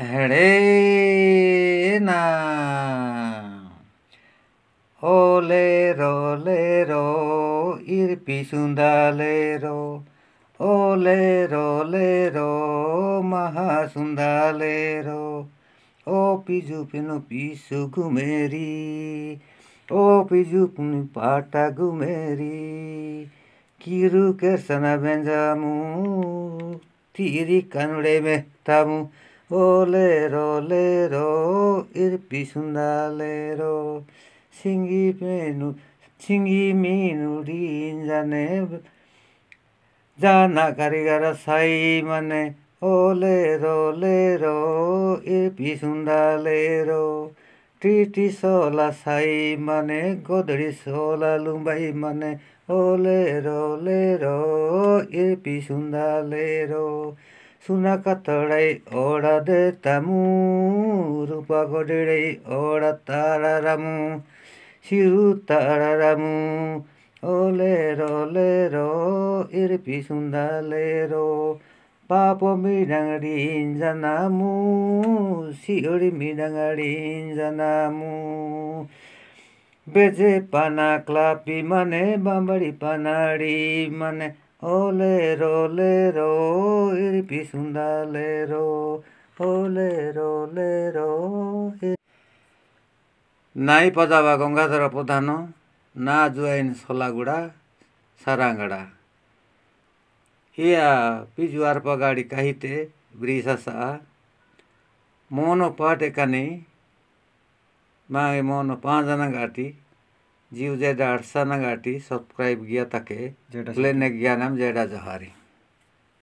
हणेना हो रो इर्पिसुन्दले रो ओले रोले रो माहासुन्दले रो ओपिजुपिन पिसु घुमेरी ओपिजुप पाटा घुमेरी किरुकेशामु तिरि कानु तामा बोलेरो लेरो इर्पी सुन्दालेरो सिङ्गी मेनु सिङ्गी मिनुडी जाने जाना कारिगर साई मने ओलेरो लेरो इर्पी सुन्दालेरो टिटी सोला साई मने गोदडी सोला लुम्बाई मने ओलेरो लेरो इर्पी सुन्दालेरो सुना कतडै ओडा दे तामु रूपा गोडेडै ओडा तारारामु सिरु तारारामु ओलेरो लेरो इर्पी सुन्दालेरो पापो मिडाङडी जनामु सिओडी मिडाङडी जनामु बेजे पाना क्लापी मने बाम्बडी पानाडी मने ओले रोले रो हिरपी सुन्दा ले रो ओले रोले रो नाइ पजावा गङ्गाधर प्रधान ना जुवाइन सोलागुडा साराङ्गडा ए आ पिजुवार काहिते ब्रिसासा मोनो पाटे कानी माघे मोनो पाँचजना घाँटी जीव जे दारसाना गाटी सबस्क्राइब गया ताके प्लेने नाम जेडा जहारी